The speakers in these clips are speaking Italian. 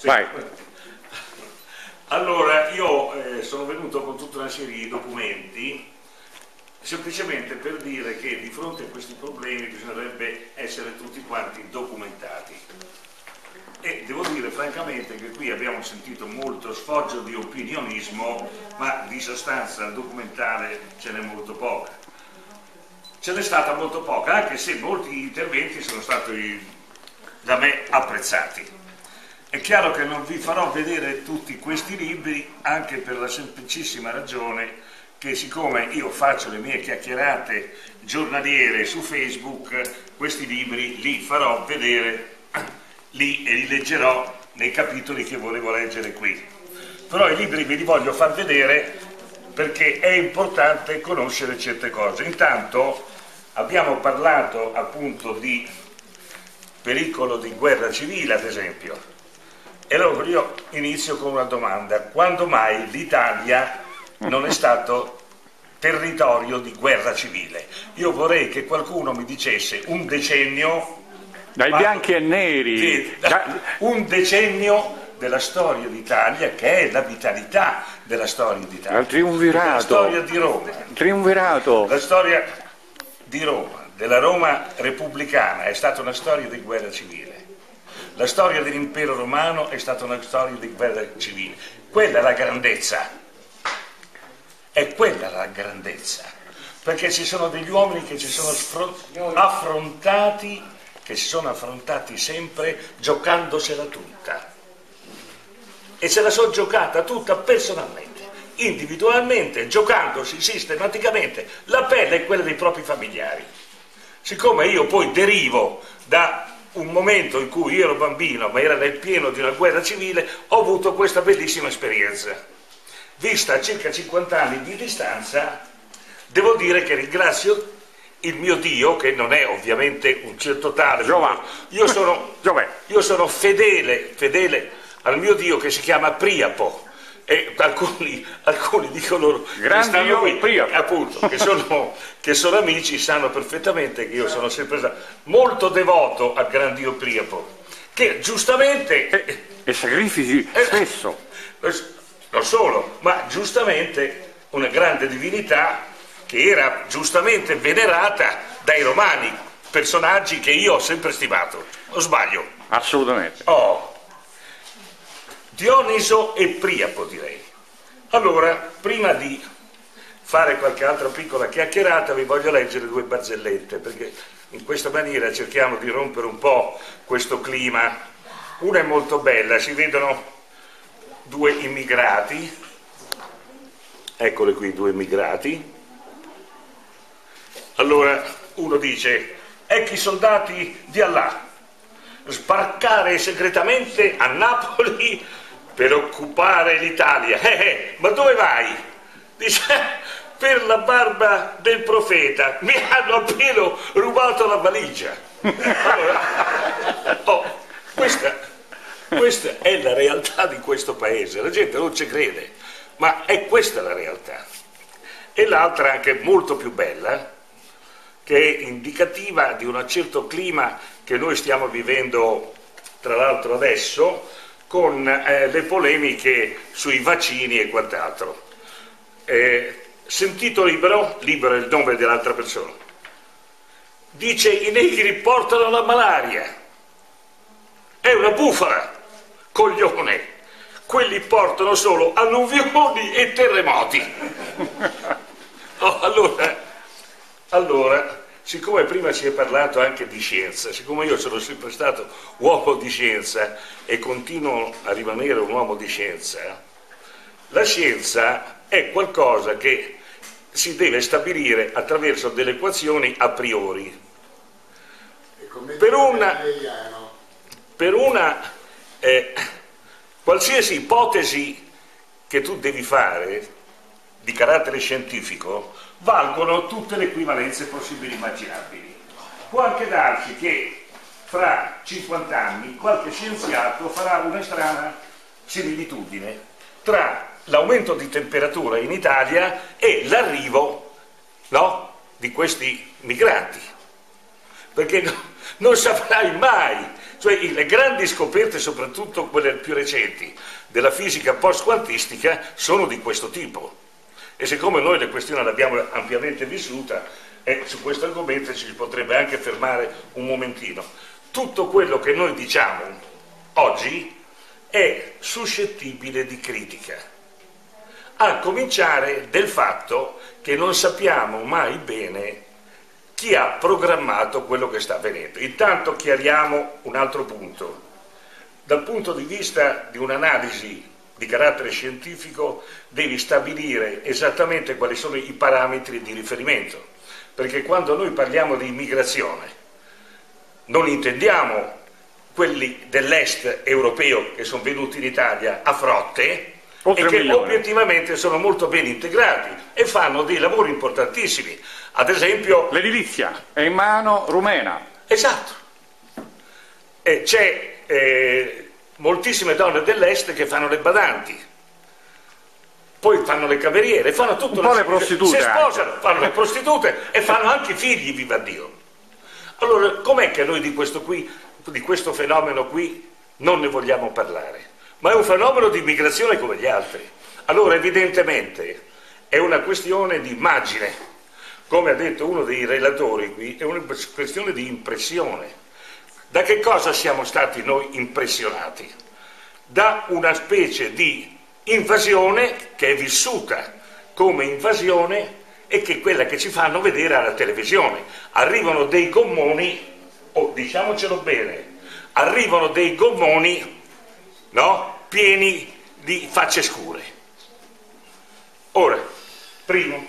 Sì. Vai. Allora, io eh, sono venuto con tutta una serie di documenti semplicemente per dire che di fronte a questi problemi bisognerebbe essere tutti quanti documentati. E devo dire francamente che qui abbiamo sentito molto sfoggio di opinionismo, ma di sostanza documentale ce n'è molto poca. Ce n'è stata molto poca, anche se molti interventi sono stati da me apprezzati. È chiaro che non vi farò vedere tutti questi libri anche per la semplicissima ragione che siccome io faccio le mie chiacchierate giornaliere su Facebook, questi libri li farò vedere lì e li leggerò nei capitoli che volevo leggere qui. Però i libri ve li voglio far vedere perché è importante conoscere certe cose. Intanto abbiamo parlato appunto di pericolo di guerra civile, ad esempio. E allora io inizio con una domanda. Quando mai l'Italia non è stato territorio di guerra civile. Io vorrei che qualcuno mi dicesse un decennio... Dai bianchi e neri! Sì, un decennio della storia d'Italia che è la vitalità della storia d'Italia. Il triunvirato. La storia di Roma. Triunvirato. La storia di Roma, della Roma repubblicana, è stata una storia di guerra civile. La storia dell'impero romano è stata una storia di guerra civile. Quella è la grandezza è quella la grandezza, perché ci sono degli uomini che ci sono affrontati, che si sono affrontati sempre giocandosela tutta. E se la sono giocata tutta personalmente, individualmente, giocandosi sistematicamente la pelle è quella dei propri familiari. Siccome io poi derivo da un momento in cui ero bambino, ma era nel pieno di una guerra civile, ho avuto questa bellissima esperienza. Vista a circa 50 anni di distanza, devo dire che ringrazio il mio Dio, che non è ovviamente un certo tale, io sono, io sono fedele, fedele al mio Dio che si chiama Priapo. E alcuni, alcuni dicono che stanno qui, Priapo. appunto, che sono, che sono amici, sanno perfettamente che io sono sempre stato molto devoto al gran Dio Priapo, che giustamente... E, e sacrifici eh, spesso. Eh, non solo, ma giustamente una grande divinità che era giustamente venerata dai romani, personaggi che io ho sempre stimato. O sbaglio? Assolutamente. Oh, Dioniso e Priapo direi. Allora, prima di fare qualche altra piccola chiacchierata vi voglio leggere due barzellette perché in questa maniera cerchiamo di rompere un po' questo clima. Una è molto bella, si vedono due immigrati, eccole qui due immigrati, allora uno dice, ecco i soldati di Allah, sbarcare segretamente a Napoli per occupare l'Italia. Eh, eh, ma dove vai? Dice, per la barba del profeta, mi hanno appena rubato la valigia. Allora, oh, questa questa è la realtà di questo paese, la gente non ci crede, ma è questa la realtà. E l'altra, anche molto più bella, che è indicativa di un certo clima che noi stiamo vivendo, tra l'altro adesso, con eh, le polemiche sui vaccini e quant'altro. Eh, sentito libero, libero è il nome dell'altra persona, dice i negri portano la malaria, è una bufala coglione, quelli portano solo alluvioni e terremoti. Oh, allora, allora, siccome prima si è parlato anche di scienza, siccome io sono sempre stato uomo di scienza e continuo a rimanere un uomo di scienza, la scienza è qualcosa che si deve stabilire attraverso delle equazioni a priori. Per una, per una eh, qualsiasi ipotesi che tu devi fare di carattere scientifico valgono tutte le equivalenze possibili e immaginabili. Può anche darsi che fra 50 anni qualche scienziato farà una strana similitudine tra l'aumento di temperatura in Italia e l'arrivo no, di questi migranti. Perché non saprai mai Cioè le grandi scoperte, soprattutto quelle più recenti, della fisica post-quantistica sono di questo tipo. E siccome noi la questione l'abbiamo ampiamente vissuta, eh, su questo argomento ci si potrebbe anche fermare un momentino. Tutto quello che noi diciamo oggi è suscettibile di critica, a cominciare del fatto che non sappiamo mai bene chi ha programmato quello che sta avvenendo. Intanto chiariamo un altro punto. Dal punto di vista di un'analisi di carattere scientifico devi stabilire esattamente quali sono i parametri di riferimento, perché quando noi parliamo di immigrazione non intendiamo quelli dell'est europeo che sono venuti in Italia a frotte Oltre e che milione. obiettivamente sono molto ben integrati e fanno dei lavori importantissimi. Ad esempio, L'edilizia è in mano rumena. esatto, e c'è eh, moltissime donne dell'est che fanno le badanti, poi fanno le cameriere, fanno tutto Un po' le prostitute Si sposano, fanno le prostitute e fanno anche figli, viva Dio. Allora, com'è che noi di questo, qui, di questo fenomeno qui non ne vogliamo parlare? Ma è un fenomeno di immigrazione come gli altri. Allora, evidentemente, è una questione di immagine. Come ha detto uno dei relatori qui, è una questione di impressione. Da che cosa siamo stati noi impressionati? Da una specie di invasione che è vissuta come invasione e che è quella che ci fanno vedere alla televisione. Arrivano dei gommoni, o diciamocelo bene, arrivano dei gommoni no? pieni di facce scure. Ora, primo,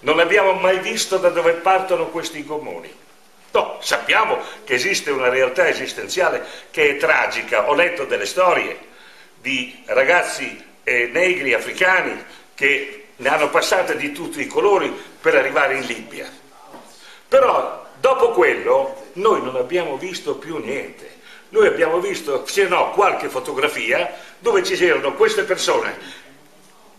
non abbiamo mai visto da dove partono questi gommoni. No, sappiamo che esiste una realtà esistenziale che è tragica. Ho letto delle storie di ragazzi eh, negri africani che ne hanno passate di tutti i colori per arrivare in Libia. Però dopo quello noi non abbiamo visto più niente. Noi abbiamo visto, se no, qualche fotografia dove ci c'erano queste persone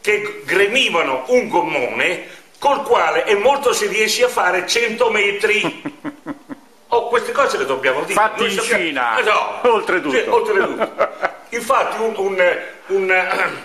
che gremivano un gommone col quale è molto si riesce a fare 100 metri. Oh, queste cose le dobbiamo dire. Fatti Noi in sappiamo- Cina, Eh no. oltretutto. Sì, oltretutto. Infatti un, un- un-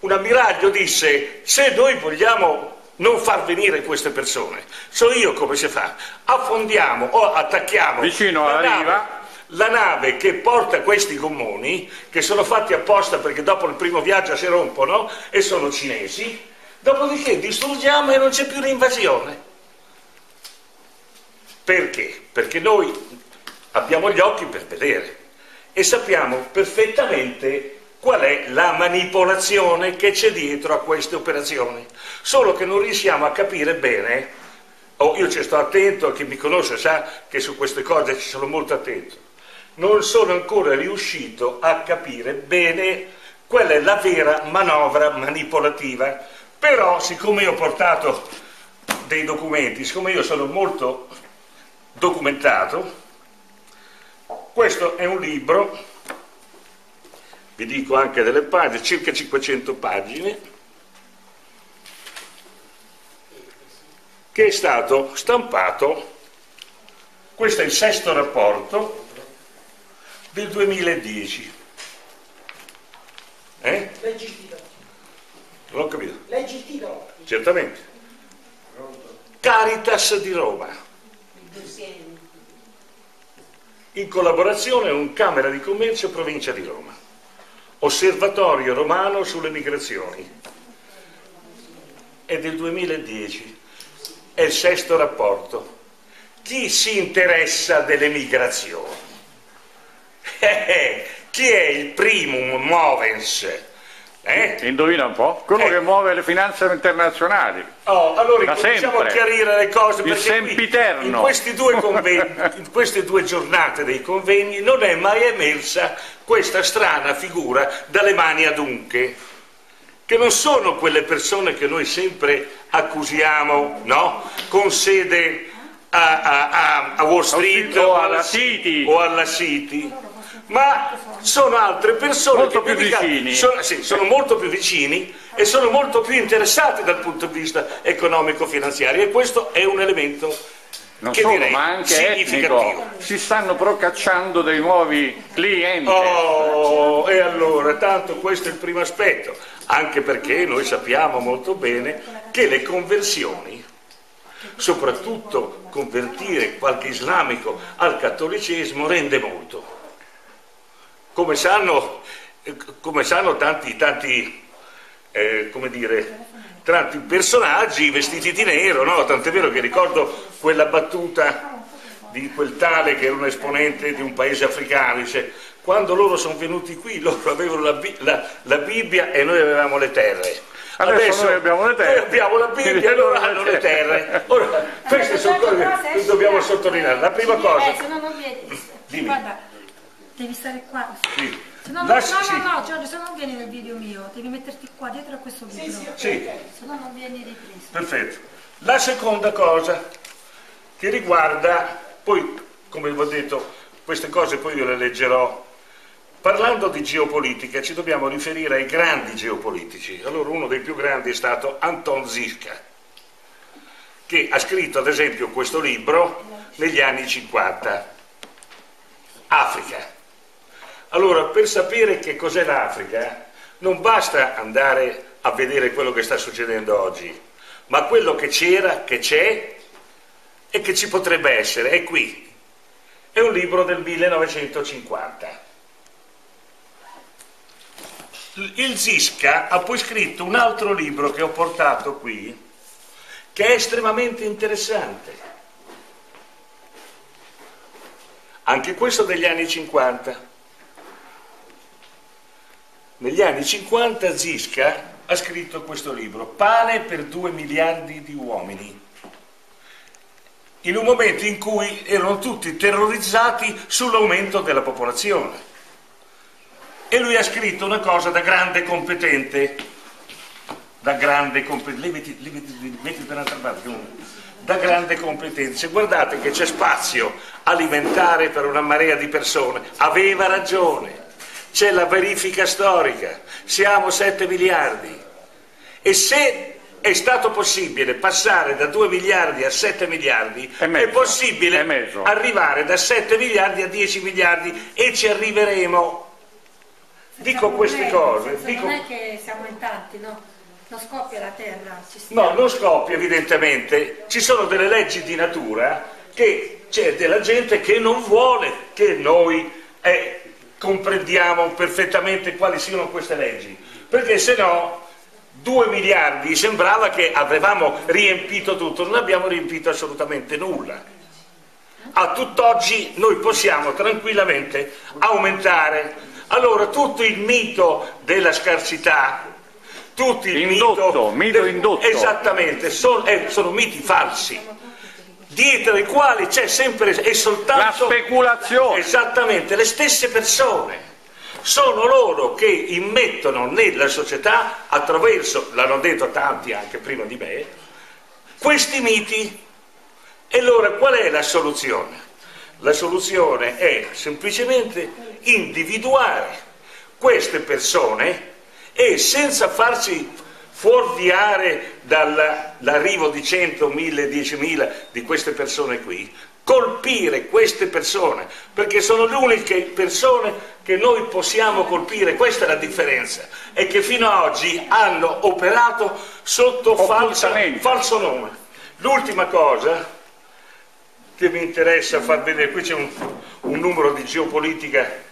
un ammiraglio disse se noi vogliamo non far venire queste persone, so io come si fa, affondiamo o attacchiamo Vicino la alla nave- riva. la nave che porta questi gommoni, che sono fatti apposta perché dopo il primo viaggio si rompono e sono cinesi, dopodiché distruggiamo e non c'è più l'invasione. Perché? Perché noi abbiamo gli occhi per vedere e sappiamo perfettamente qual è la manipolazione che c'è dietro a queste operazioni, solo che non riusciamo a capire bene, oh, io ci sto attento, chi mi conosce sa che su queste cose ci sono molto attento, non sono ancora riuscito a capire bene qual è la vera manovra manipolativa, però siccome io ho portato dei documenti, siccome io sono molto documentato, questo è un libro, vi dico anche delle pagine, circa 500 pagine, che è stato stampato, questo è il sesto rapporto del 2010. Eh? Leggi il titolo. Non ho capito. Leggi il titolo. Certamente. Caritas di Roma, in collaborazione con Camera di Commercio Provincia di Roma. Osservatorio romano sulle migrazioni. È del 2010. È il sesto rapporto. Chi si interessa delle migrazioni? Eh, eh, chi è il primum movens? Eh? Indovina un po'? Quello Eh. che muove le finanze internazionali. Oh, allora Da cominciamo a chiarire le cose Il perché qui, sempiterno. in, questi due convegni, in queste due giornate dei convegni non è mai emersa questa strana figura dalle mani adunche, che non sono quelle persone che noi sempre accusiamo, no? Con sede a, a- a- a Wall Street O alla City. o alla City, ma sono altre persone Molto che più vicini. sono, sì, sono molto più vicini e sono molto più interessati dal punto di vista economico-finanziario e questo è un elemento Non che solo, direi ma anche significativo. etnico. Si stanno procacciando dei nuovi clienti. Oh, e allora, tanto questo è il primo aspetto, anche perché noi sappiamo molto bene che le conversioni, soprattutto convertire qualche islamico al cattolicesimo, rende molto. Come sanno, come sanno tanti, tanti eh, come dire, tanti personaggi vestiti di nero, no? Tant'è vero che ricordo quella battuta di quel tale che era un esponente di un paese africano, dice quando loro sono venuti qui loro avevano la, la- la Bibbia e noi avevamo le terre. Adesso noi abbiamo le terre. Noi abbiamo la Bibbia e loro hanno le terre. Ora, queste sono cose che dobbiamo sottolineare. La prima cosa, Eh, se no non vieni. Dimmi. Guarda, devi stare qua. sì, Se no, no, lasci- no, sì, no, no, Giorgio, se no non vieni nel video mio, devi metterti qua dietro a questo video. sì. Se no non vieni ripreso. Perfetto. La seconda cosa che riguarda, poi come vi ho detto, queste cose poi io le leggerò. Parlando di geopolitica ci dobbiamo riferire ai grandi geopolitici. Allora uno dei più grandi è stato Anton Ziska, che ha scritto ad esempio questo libro negli anni 50, Africa. Allora, per sapere che cos'è l'Africa, non basta andare a vedere quello che sta succedendo oggi, ma quello che c'era, che c'è e che ci potrebbe essere, è qui. È un libro del 1950. Il Zisca ha poi scritto un altro libro che ho portato qui, che è estremamente interessante. Anche questo degli anni 50. Negli anni 50 Zisca ha scritto questo libro, Pane per due miliardi di uomini, in un momento in cui erano tutti terrorizzati sull'aumento della popolazione. E lui ha scritto una cosa da grande competente, da grande competente, metti, da grande competenza. Guardate che c'è spazio alimentare per una marea di persone. Aveva ragione. C'è la verifica storica. Siamo 7 miliardi. E se è stato possibile passare da 2 miliardi a 7 miliardi, mezzo. è possibile mezzo. arrivare da 7 miliardi a 10 miliardi e ci arriveremo. Dico queste cose, dico- Non è che siamo in tanti, no? Non scoppia la terra, ci No, non scoppia evidentemente, ci sono delle leggi di natura che c'è della gente che non vuole che noi eh, comprendiamo perfettamente quali siano queste leggi, perché se no 2 miliardi sembrava che avevamo riempito tutto, non abbiamo riempito assolutamente nulla. A tutt'oggi noi possiamo tranquillamente aumentare. Allora tutto il mito della scarsità, tutti il Indotto, mito del- indotto. Esattamente, sono, eh, sono miti falsi, dietro ai quali c'è sempre e La soltanto speculazione. esattamente le stesse persone. Sono loro che immettono nella società, attraverso, l'hanno detto tanti anche prima di me, questi miti. E allora qual è la soluzione? La soluzione è semplicemente individuare queste persone e senza farci fuorviare dall'arrivo di 100, 1000, 10.000 di queste persone qui, colpire queste persone, perché sono le uniche persone che noi possiamo colpire, questa è la differenza, e che fino ad oggi hanno operato sotto falsa- falso nome. L'ultima cosa che mi interessa far vedere, qui c'è un, un numero di geopolitica,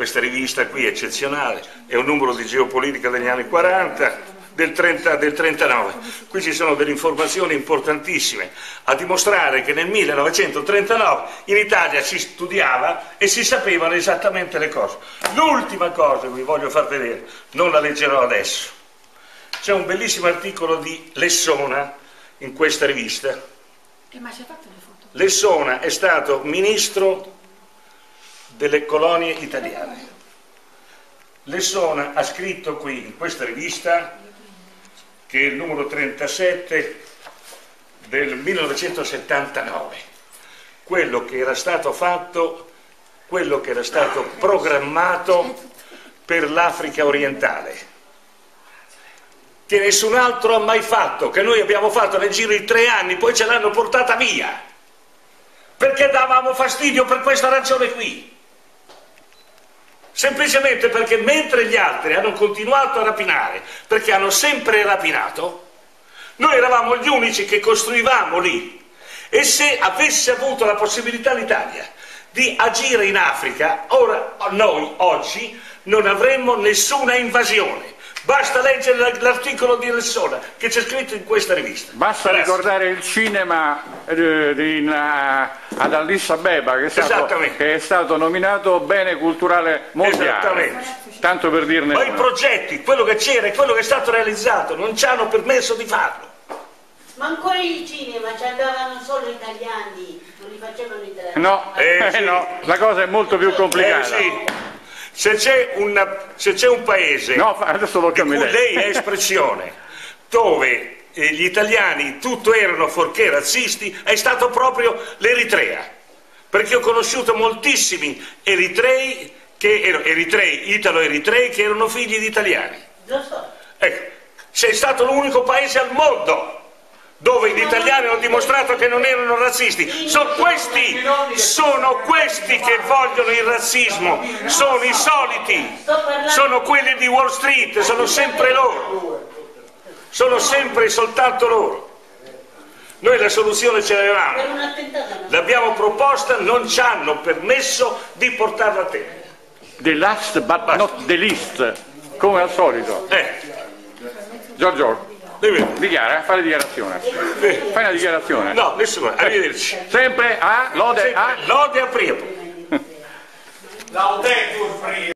questa rivista qui è eccezionale, è un numero di geopolitica degli anni 40, del, 30, del 39, qui ci sono delle informazioni importantissime a dimostrare che nel 1939 in Italia si studiava e si sapevano esattamente le cose. L'ultima cosa che vi voglio far vedere, non la leggerò adesso, c'è un bellissimo articolo di Lessona in questa rivista, Eh? Lessona è stato ministro delle colonie italiane. Lessona ha scritto qui in questa rivista, che è il numero 37 del 1979, quello che era stato fatto, quello che era stato programmato per l'Africa orientale. che nessun altro ha mai fatto, che noi abbiamo fatto nel giro di tre anni, poi ce l'hanno portata via. Perché davamo fastidio per questa ragione qui. Semplicemente perché mentre gli altri hanno continuato a rapinare, perché hanno sempre rapinato, noi eravamo gli unici che costruivamo lì. E se avesse avuto la possibilità l'Italia di agire in Africa, ora noi oggi non avremmo nessuna invasione. Basta leggere l'articolo di Ressona che c'è scritto in questa rivista. Basta Grazie. ricordare il cinema eh, in, uh, ad Addis Abeba che è, stato, che è stato nominato bene culturale mondiale. Esattamente. Tanto per dirne Ma i una. progetti, quello che c'era e quello che è stato realizzato, non ci hanno permesso di farlo. Ma ancora il cinema ci andavano solo italiani, non li facevano italiani. No, Eh, eh, sì. no, la cosa è molto più Eh, complicata. sì. Se c'è una- se c'è un paese No, fa- adesso lo di cui lei è espressione, dove eh, gli italiani tutto erano forché razzisti, è stato proprio l'Eritrea. Perché ho conosciuto moltissimi eritrei, che erano, eritrei, italo-eritrei, che erano figli di italiani. Ecco, sei stato l'unico paese al mondo dove gli italiani hanno dimostrato che non erano razzisti. Sono questi, sono questi che vogliono il razzismo, sono i soliti, sono quelli di Wall Street, sono sempre loro, sono sempre e soltanto loro. Noi la soluzione ce l'avevamo, l'abbiamo proposta, non ci hanno permesso di portarla a termine. The last but not the least, come al solito. Eh, Giorgio, dichiara, fai la dichiarazione. eh, Fai una dichiarazione. no, nessuno, arrivederci. Sempre a lode a Lode a Prieto. Laudetur Fri-